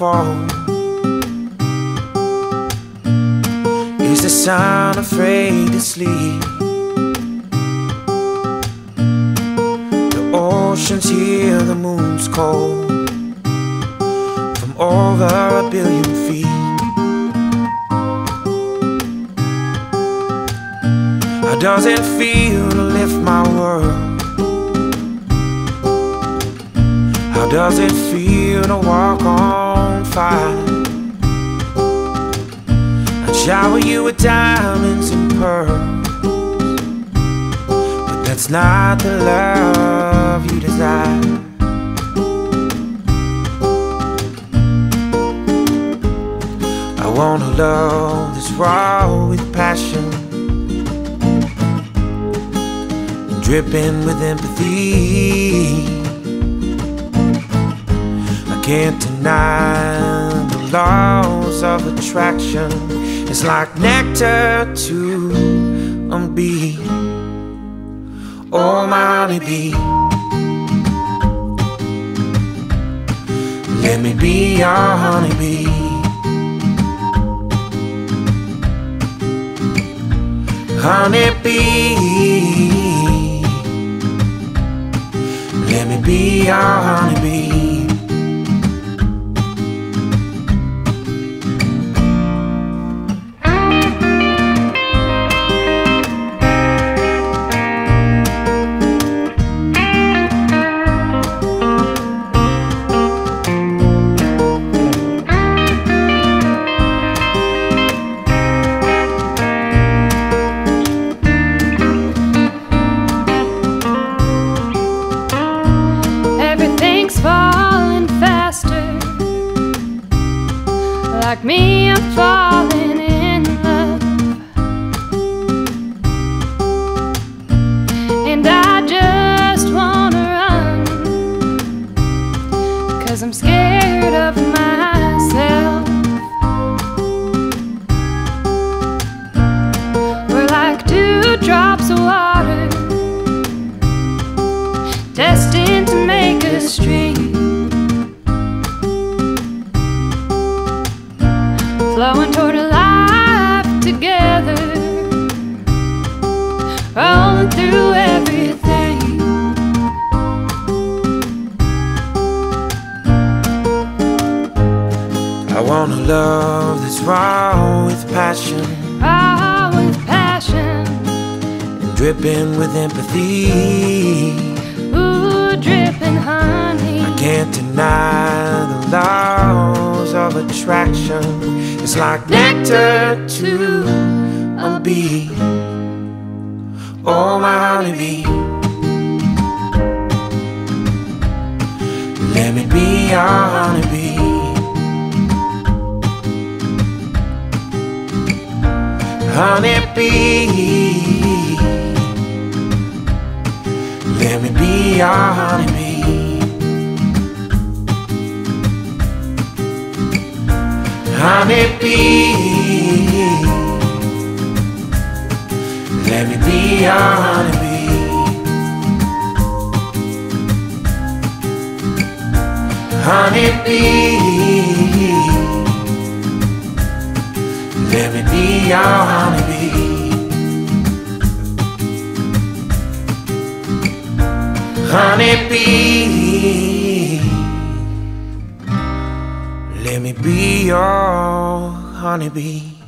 fall? Is the sun afraid to sleep? The ocean's here, the moon's cold From over a billion feet How does it feel to lift my world? Does it feel to walk on fire? I'd shower you with diamonds and pearls But that's not the love you desire I want a love that's raw with passion Dripping with empathy I can't deny the laws of attraction. It's like nectar to a bee. Oh, my honeybee Let me be your honeybee Honeybee Let me be your honeybee Like me, I'm falling in love. And I just wanna run. Cause I'm scared of myself. We're like two drops of water destined to make a stream flowing toward a life together. Rolling through everything. I want a love that's raw with passion. Raw with passion. And dripping with empathy. ooh dripping honey. I can't deny the laws of attraction. It's like nectar to a bee. Oh, my honeybee. Let me be your honeybee. Honeybee. Let me be your honeybee. Honeybee. Let me be your honeybee. Honeybee. Let me be your honeybee. Honeybee. Let me be your honeybee.